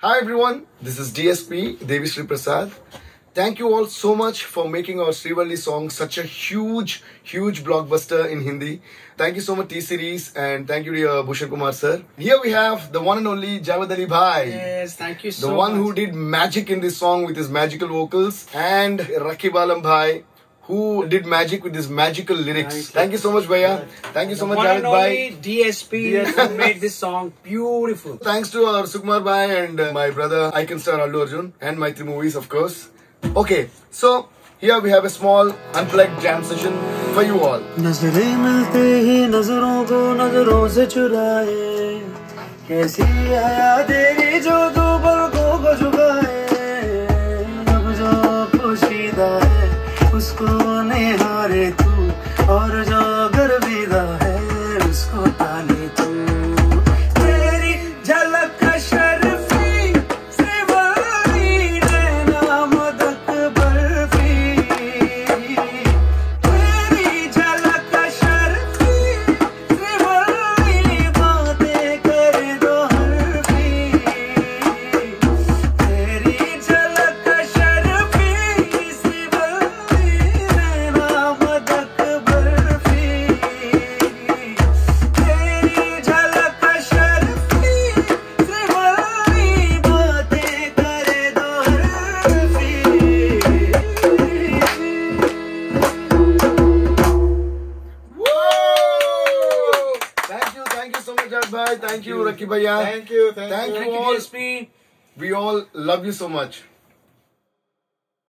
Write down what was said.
Hi everyone, this is DSP Devi Sri Prasad. Thank you all so much for making our Srivalli song such a huge, huge blockbuster in Hindi. Thank you so much T Series and thank you to dear Bhushan Kumar sir. Here we have the one and only Javed Ali Bhai. Yes, thank you so The one much. who did magic in this song with his magical vocals and Raqueeb Alam Bhai who did magic with his magical lyrics. Nice. Thank you so much, Bhaiya. Thank you so the much, Javed Bhai. DSP, DSP. made this song beautiful. Thanks to our Sukumar Bhai and uh, my brother, icon star Allu Arjun and Mythri Movies, of course. Okay, so here we have a small unplugged jam session for you all. मुस्कुराने हारे तू और जागर विदा thank you so much, Javed Bhai. Thank you, Raqueeb Bhaiya. Thank you, you all. DSP. We all love you so much.